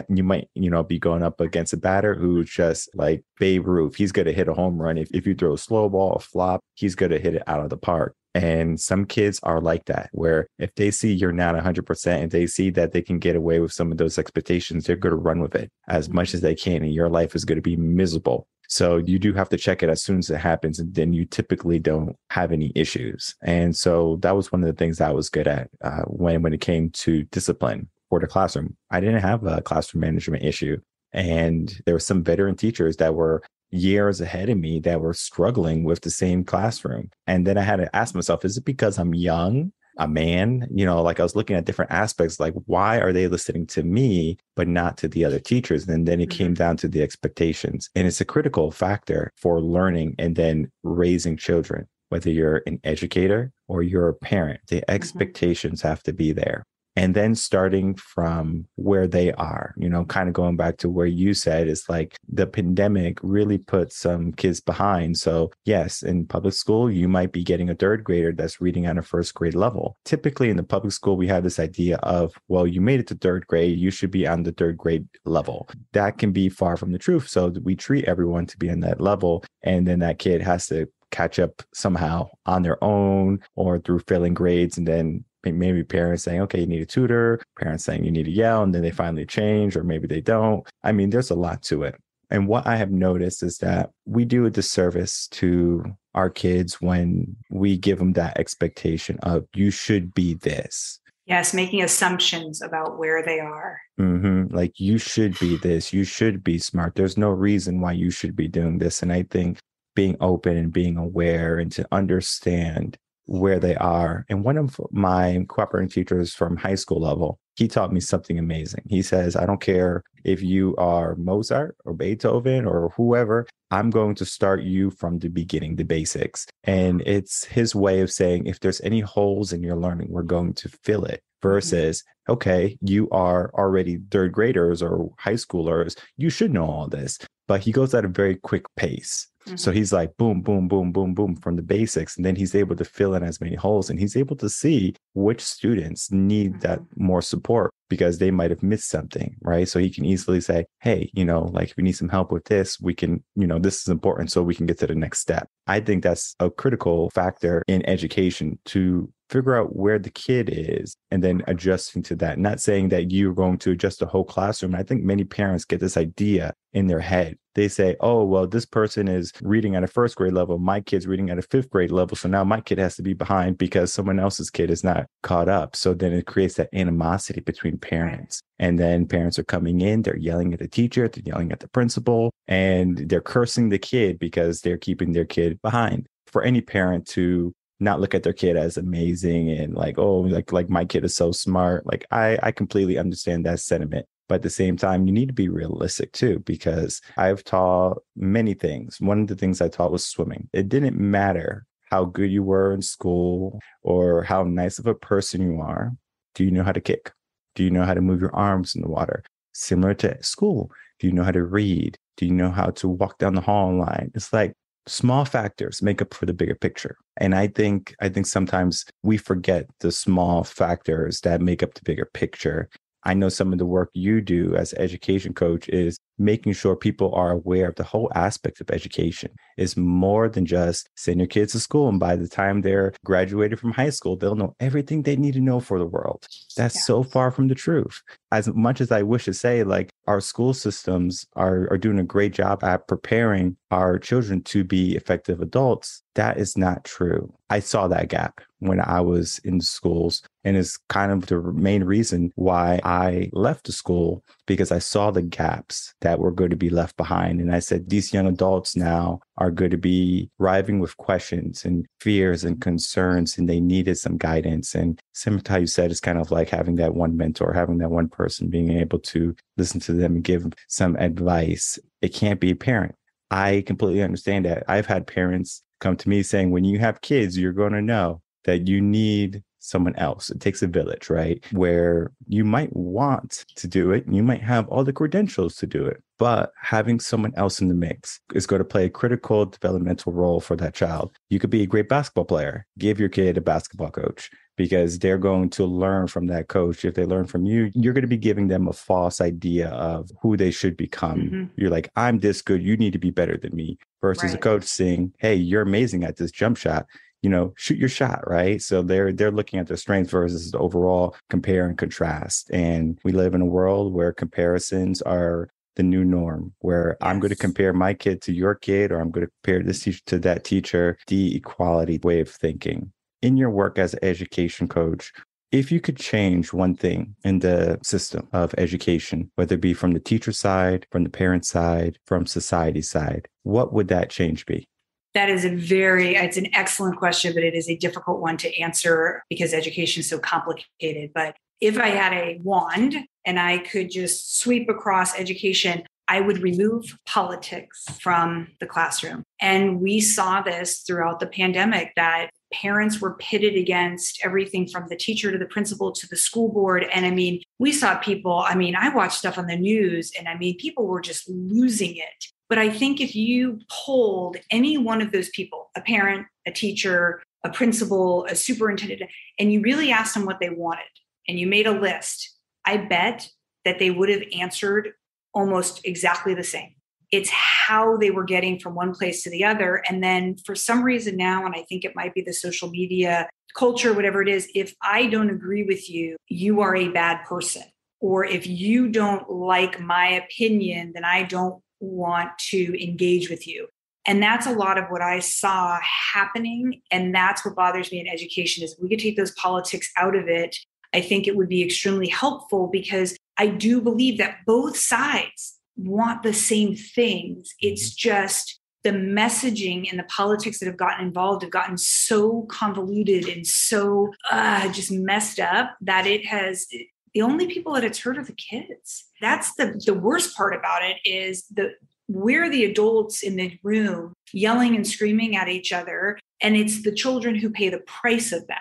S1: You might, you know, be going up against a batter who's just like Babe Ruth. He's going to hit a home run. If, if you throw a slow ball, a flop, he's going to hit it out of the park. And some kids are like that, where if they see you're not 100% and they see that they can get away with some of those expectations, they're going to run with it as much as they can. And your life is going to be miserable. So you do have to check it as soon as it happens. And then you typically don't have any issues. And so that was one of the things I was good at uh, when, when it came to discipline for the classroom. I didn't have a classroom management issue. And there were some veteran teachers that were years ahead of me that were struggling with the same classroom. And then I had to ask myself, is it because I'm young? a man you know like i was looking at different aspects like why are they listening to me but not to the other teachers and then it mm-hmm. came down to the expectations and it's a critical factor for learning and then raising children whether you're an educator or you're a parent the mm-hmm. expectations mm-hmm. have to be there and then starting from where they are you know kind of going back to where you said is like the pandemic really put some kids behind. So yes in public school you might be getting a third grader that's reading on a first grade level. Typically in the public school we have this idea of well you made it to third grade you should be on the third grade level. That can be far from the truth. So we treat everyone to be on that level and then that kid has to catch up somehow on their own or through failing grades and then maybe parents saying, okay, you need a tutor, parents saying you need to yell, and then they finally change, or maybe they don't. I mean, there's a lot to it. And what I have noticed is that we do a disservice to our kids when we give them that expectation of you should be this.
S2: Yes, making assumptions about where they are.
S1: Mm-hmm. Like you should be this, you should be smart. There's no reason why you should be doing this. And I think being open and being aware and to understand where they are. And one of my cooperating teachers from high school level, he taught me something amazing. He says, I don't care if you are Mozart or Beethoven or whoever, I'm going to start you from the beginning, the basics. And it's his way of saying, if there's any holes in your learning, we're going to fill it mm-hmm. versus okay you are already third graders or high schoolers you should know all this but he goes at a very quick pace Mm-hmm. So he's like boom, boom, boom, boom, boom from the basics. And then he's able to fill in as many holes and he's able to see which students need mm-hmm. that more support because they might have missed something, right? So he can easily say, hey, you know, like if we need some help with this, we can, you know, this is important so we can get to the next step. I think that's a critical factor in education to figure out where the kid is and then adjusting to that. Not saying that you're going to adjust the whole classroom. I think many parents get this idea in their head. They say, oh, well, this person is reading at a first grade level. My kid's reading at a fifth grade level. So now my kid has to be behind because someone else's kid is not caught up. So then it creates that animosity between parents. And then parents are coming in, they're yelling at the teacher, they're yelling at the principal, and they're cursing the kid because they're keeping their kid behind. For any parent to not look at their kid as amazing and like oh like like my kid is so smart. Like i i completely understand that sentiment but at the same time you need to be realistic too because i've taught many things. One of the things i taught was swimming. It didn't matter how good you were in school or how nice of a person you are do you know how to kick? Do you know how to move your arms in the water? Similar to school do you know how to read? Do you know how to walk down the hall line? It's like small factors make up for the bigger picture. And i think i think sometimes we forget the small factors that make up the bigger picture. I know some of the work you do as education coach is making sure people are aware of the whole aspect of education. It's more than just send your kids to school. And by the time they're graduated from high school, they'll know everything they need to know for the world. That's yes. so far from the truth. As much as I wish to say, like our school systems are, are doing a great job at preparing our children to be effective adults, that is not true. I saw that gap when I was in schools. And it's kind of the main reason why I left the school because I saw the gaps that were going to be left behind. And I said, these young adults now are going to be arriving with questions and fears and concerns, and they needed some guidance. And similar to how you said, it's kind of like having that one mentor, having that one person being able to listen to them and give some advice. It can't be a parent. I completely understand that. I've had parents come to me saying, when you have kids, you're going to know that you need someone else. It takes a village, right? Where you might want to do it, you might have all the credentials to do it, but having someone else in the mix is going to play a critical developmental role for that child. You could be a great basketball player, give your kid a basketball coach because they're going to learn from that coach. If they learn from you, you're going to be giving them a false idea of who they should become. Mm-hmm. You're like, I'm this good, you need to be better than me. Versus right. a coach saying, Hey, you're amazing at this jump shot you know shoot your shot right so they're they're looking at their strengths versus the overall compare and contrast and we live in a world where comparisons are the new norm where yes. i'm going to compare my kid to your kid or i'm going to compare this teacher to that teacher the equality way of thinking in your work as an education coach if you could change one thing in the system of education, whether it be from the teacher side, from the parent side, from society side, what would that change be?
S2: That is a very, it's an excellent question, but it is a difficult one to answer because education is so complicated. But if I had a wand and I could just sweep across education, I would remove politics from the classroom. And we saw this throughout the pandemic that parents were pitted against everything from the teacher to the principal to the school board. And I mean, we saw people, I mean, I watched stuff on the news and I mean, people were just losing it but I think if you polled any one of those people, a parent, a teacher, a principal, a superintendent, and you really asked them what they wanted and you made a list, I bet that they would have answered almost exactly the same. It's how they were getting from one place to the other. And then for some reason now, and I think it might be the social media culture, whatever it is, if I don't agree with you, you are a bad person. Or if you don't like my opinion, then I don't want to engage with you. And that's a lot of what I saw happening. And that's what bothers me in education is we could take those politics out of it. I think it would be extremely helpful because I do believe that both sides want the same things. It's mm-hmm. just the messaging and the politics that have gotten involved have gotten so convoluted and so uh, just messed up that it has the only people that it's hurt are the kids. That's the the worst part about it is the we're the adults in the room yelling and screaming at each other and it's the children who pay the price of that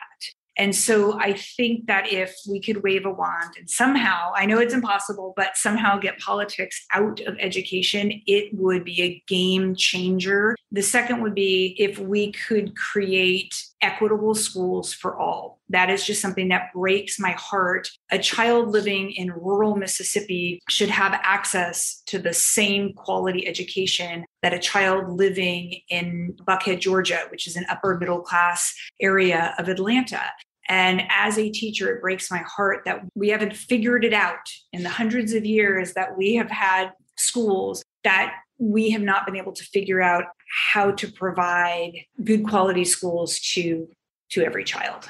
S2: And so I think that if we could wave a wand and somehow, I know it's impossible, but somehow get politics out of education, it would be a game changer. The second would be if we could create equitable schools for all. That is just something that breaks my heart. A child living in rural Mississippi should have access to the same quality education that a child living in Buckhead, Georgia, which is an upper middle class area of Atlanta. And as a teacher, it breaks my heart that we haven't figured it out in the hundreds of years that we have had schools that we have not been able to figure out how to provide good quality schools to to every child.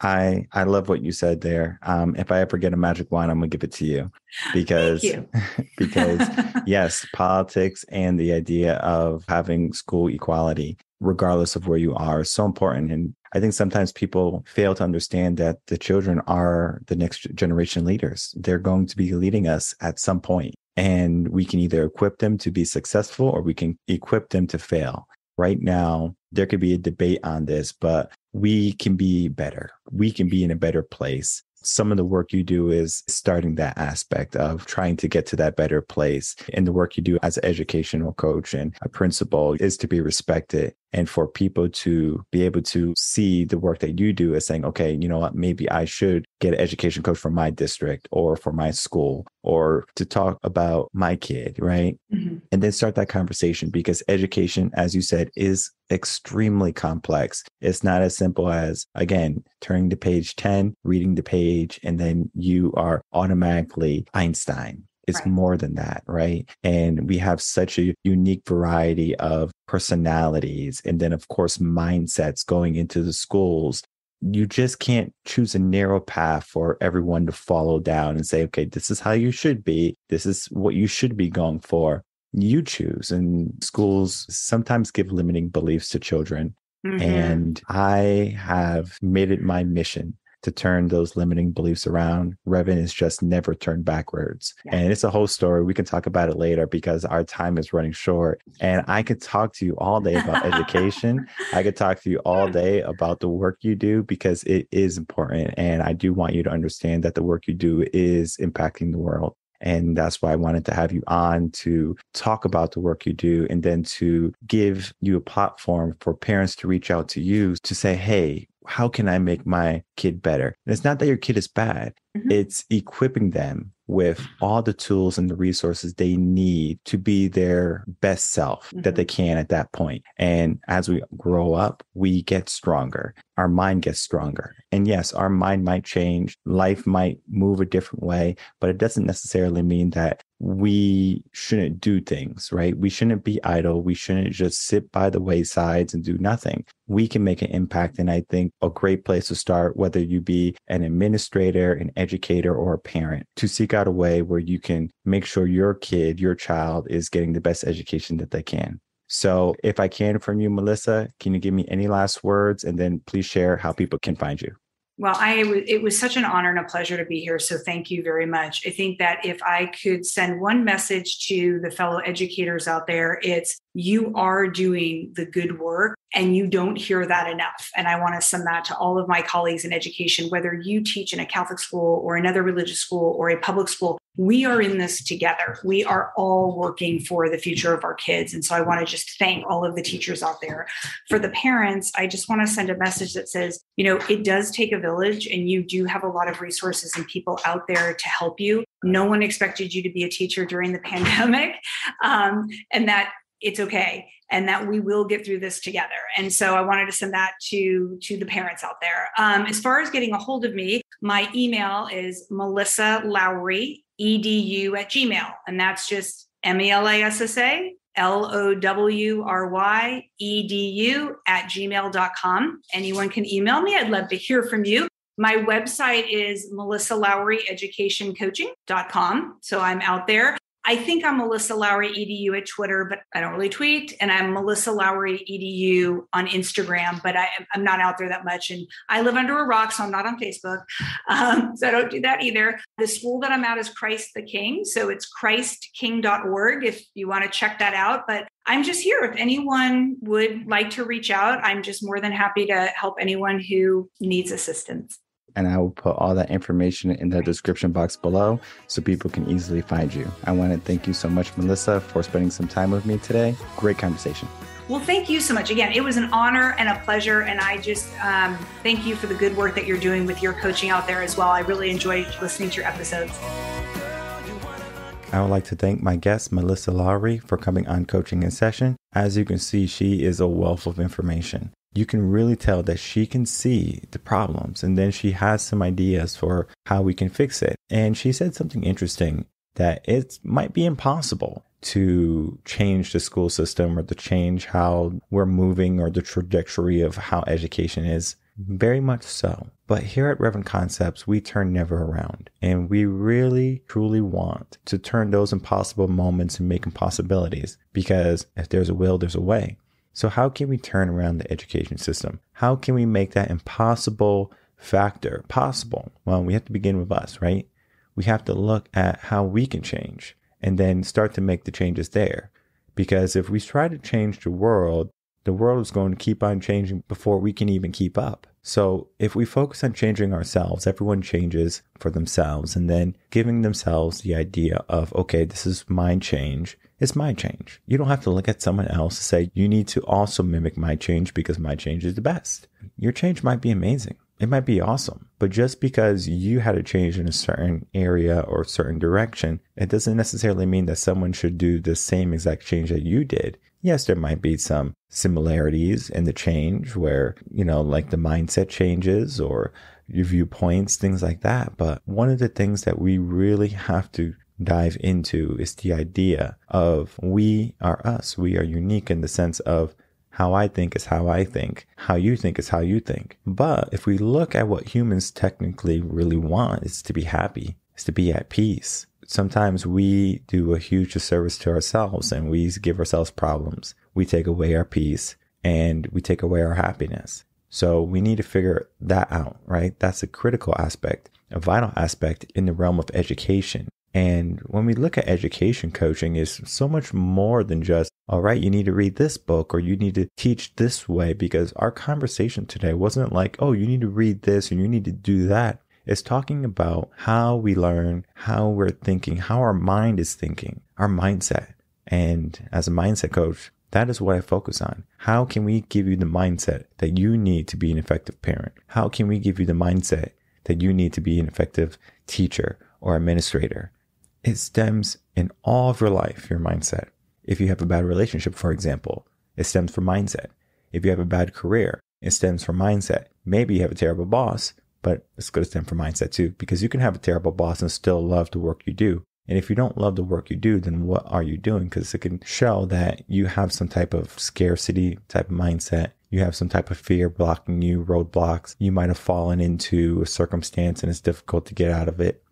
S1: I I love what you said there. Um, if I ever get a magic wand, I'm gonna give it to you because
S2: you.
S1: because yes, politics and the idea of having school equality, regardless of where you are, is so important. And I think sometimes people fail to understand that the children are the next generation leaders. They're going to be leading us at some point, and we can either equip them to be successful or we can equip them to fail. Right now, there could be a debate on this, but we can be better. We can be in a better place. Some of the work you do is starting that aspect of trying to get to that better place. And the work you do as an educational coach and a principal is to be respected and for people to be able to see the work that you do as saying, okay, you know what, maybe I should get an education coach for my district or for my school or to talk about my kid, right? Mm-hmm. And then start that conversation because education, as you said, is extremely complex. It's not as simple as, again, turning to page 10, reading the page, and then you are automatically Einstein it's right. more than that, right? And we have such a unique variety of personalities and then, of course, mindsets going into the schools. You just can't choose a narrow path for everyone to follow down and say, okay, this is how you should be. This is what you should be going for. You choose. And schools sometimes give limiting beliefs to children. Mm-hmm. And I have made it my mission to turn those limiting beliefs around. Reven is just never turned backwards. Yeah. And it's a whole story. We can talk about it later because our time is running short. And I could talk to you all day about education. I could talk to you all day about the work you do because it is important. And I do want you to understand that the work you do is impacting the world. And that's why I wanted to have you on to talk about the work you do and then to give you a platform for parents to reach out to you to say, hey, how can I make my kid better? And it's not that your kid is bad, mm-hmm. it's equipping them with all the tools and the resources they need to be their best self mm-hmm. that they mm-hmm. can at that point. And as we grow up, we get stronger. Our mind gets stronger. And yes, our mind might change. Life might move a different way, but it doesn't necessarily mean that we shouldn't do things, right? We shouldn't be idle. We shouldn't just sit by the waysides and do nothing. We can make an impact. And I think a great place to start, whether you be an administrator, an educator, or a parent, to seek out a way where you can make sure your kid, your child is getting the best education that they can. So if I can from you, Melissa, can you give me any last words? And then please share how people can find you.
S2: Well, I it was such an honor and a pleasure to be here. So thank you very much. I think that if I could send one message to the fellow educators out there, it's you are doing the good work and you don't hear that enough. And I want to send that to all of my colleagues in education, whether you teach in a Catholic school or another religious school or a public school. We are in this together. We are all working for the future of our kids. And so I want to just thank all of the teachers out there. For the parents, I just want to send a message that says, you know, it does take a village and you do have a lot of resources and people out there to help you. No one expected you to be a teacher during the pandemic. Um, and that it's okay and that we will get through this together. And so i wanted to send that to to the parents out there. Um, as far as getting a hold of me my email is melissa lowry edu at gmail. And that's just m-e-l-a-s-s-a l-o-w-r-y e-d-u at gmail.com anyone can email me. I'd love to hear from you. My website is melissa lowry education coaching.com so i'm out there I think I'm Melissa Lowry EDU at Twitter, but I don't really tweet. And I'm Melissa Lowry EDU on Instagram, but I, am not out there that much. And I live under a rock, so I'm not on Facebook. Um, so I don't do that either. The school that I'm at is Christ the King. So it's christking.org if you want to check that out. But I'm just here. If anyone would like to reach out, I'm just more than happy to help anyone who needs assistance.
S1: And I will put all that information in the description box below so people can easily find you. I want to thank you so much, Melissa, for spending some time with me today. Great conversation.
S2: Well, thank you so much. Again, it was an honor and a pleasure. And I just um, thank you for the good work that you're doing with your coaching out there as well. I really enjoyed listening to your episodes.
S1: I would like to thank my guest, Melissa Lowry, for coming on Coaching in Session. As you can see, she is a wealth of information. You can really tell that she can see the problems and then she has some ideas for how we can fix it. And she said something interesting that it might be impossible to change the school system or to change how we're moving or the trajectory of how education is. Very much so. But here at Reven Concepts, we turn never around. And we really, truly want to turn those impossible moments and make impossibilities. Because if there's a will, there's a way. So, how can we turn around the education system? How can we make that impossible factor possible? Well, we have to begin with us, right? We have to look at how we can change and then start to make the changes there. Because if we try to change the world, the world is going to keep on changing before we can even keep up. So if we focus on changing ourselves, everyone changes for themselves and then giving themselves the idea of, okay, this is my change. It's my change. You don't have to look at someone else and say, you need to also mimic my change because my change is the best. Your change might be amazing. It might be awesome, but just because you had a change in a certain area or certain direction, it doesn't necessarily mean that someone should do the same exact change that you did. Yes, there might be some similarities in the change where, you know, like the mindset changes or your viewpoints, things like that. But one of the things that we really have to dive into is the idea of we are us. We are unique in the sense of how I think is how I think. How you think is how you think. But if we look at what humans technically really want, it's to be happy, it's to be at peace. Sometimes we do a huge disservice to ourselves and we give ourselves problems. We take away our peace and we take away our happiness. So we need to figure that out, right? That's a critical aspect, a vital aspect in the realm of education. And when we look at education coaching is so much more than just, all right, you need to read this book or you need to teach this way because our conversation today wasn't like, oh, you need to read this and you need to do that. It's talking about how we learn, how we're thinking, how our mind is thinking, our mindset. And as a mindset coach, that is what I focus on. How can we give you the mindset that you need to be an effective parent? How can we give you the mindset that you need to be an effective teacher or administrator? It stems in all of your life, your mindset. If you have a bad relationship, for example, it stems from mindset. If you have a bad career, it stems from mindset. Maybe you have a terrible boss, but it's going to stem from mindset too, because you can have a terrible boss and still love the work you do. And if you don't love the work you do, then what are you doing? Because it can show that you have some type of scarcity type of mindset. You have some type of fear blocking you, roadblocks. You might have fallen into a circumstance and it's difficult to get out of it.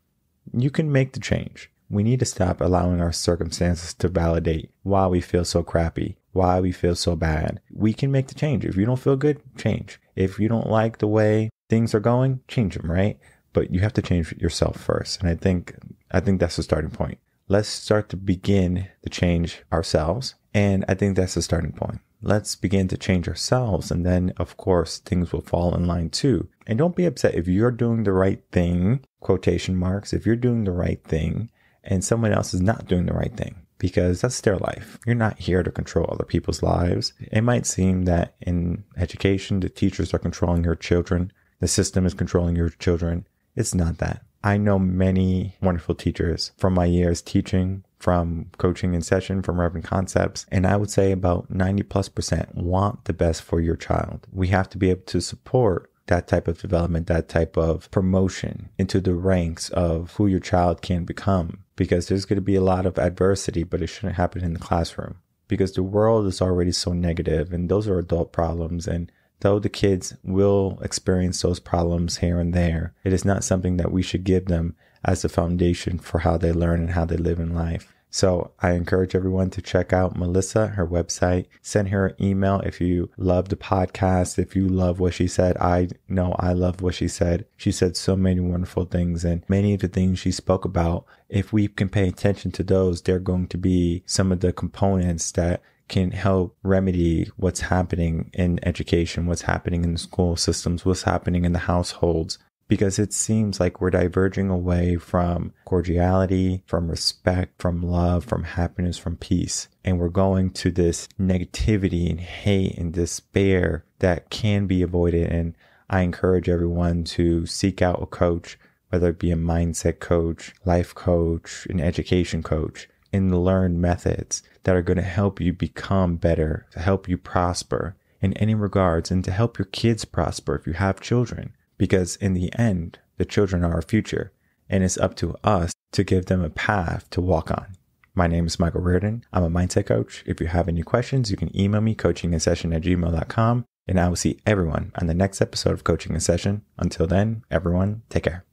S1: You can make the change. We need to stop allowing our circumstances to validate why we feel so crappy, why we feel so bad. We can make the change. If you don't feel good, change. If you don't like the way things are going, change them, right? But you have to change yourself first. And I think I think that's the starting point. Let's start to begin to change ourselves. And I think that's the starting point. Let's begin to change ourselves. And then, of course, things will fall in line too. And don't be upset if you're doing the right thing, quotation marks, if you're doing the right thing and someone else is not doing the right thing because that's their life. You're not here to control other people's lives. It might seem that in education, the teachers are controlling your children, the system is controlling your children. It's not that. I know many wonderful teachers from my years teaching, from coaching in session, from Reven Concepts, and I would say about 90 plus percent want the best for your child. We have to be able to support that type of development, that type of promotion into the ranks of who your child can become because there's going to be a lot of adversity, but it shouldn't happen in the classroom because the world is already so negative and those are adult problems and Though the kids will experience those problems here and there, it is not something that we should give them as the foundation for how they learn and how they live in life. So I encourage everyone to check out Melissa, her website, send her an email if you love the podcast, if you love what she said. I know I love what she said. She said so many wonderful things and many of the things she spoke about. If we can pay attention to those, they're going to be some of the components that can help remedy what's happening in education, what's happening in the school systems, what's happening in the households, because it seems like we're diverging away from cordiality, from respect, from love, from happiness, from peace. And we're going to this negativity and hate and despair that can be avoided. And I encourage everyone to seek out a coach, whether it be a mindset coach, life coach, an education coach, and learn methods that are going to help you become better, to help you prosper in any regards, and to help your kids prosper if you have children because in the end, the children are our future, and it's up to us to give them a path to walk on. My name is Michael Rearden. I'm a mindset coach. If you have any questions, you can email me coaching a session at gmail.com, and I will see everyone on the next episode of Coaching in Session. Until then, everyone, take care.